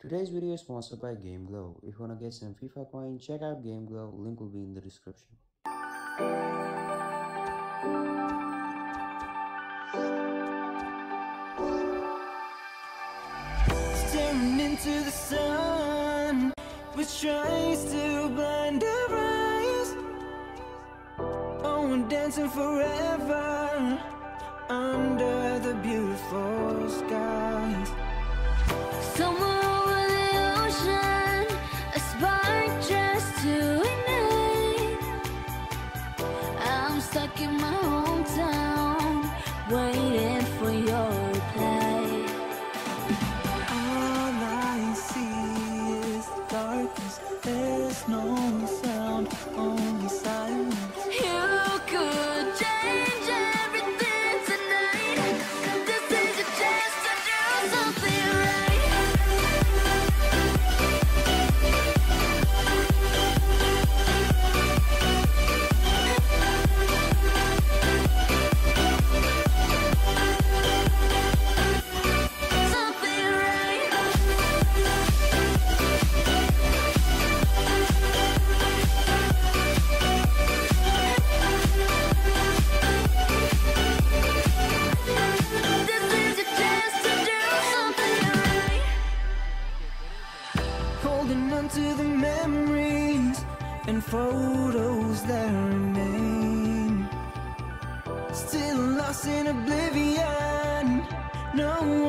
Today's video is sponsored by Gameglo. If you wanna get some FIFA coin, check out Gameglo, link will be in the description. Staring into the sun Which tries to blind our eyes Oh, we're dancing forever stuck in my hometown, waiting for your reply. All I see is darkness There's no sound, Holding on to the memories and photos that remain. Still lost in oblivion, no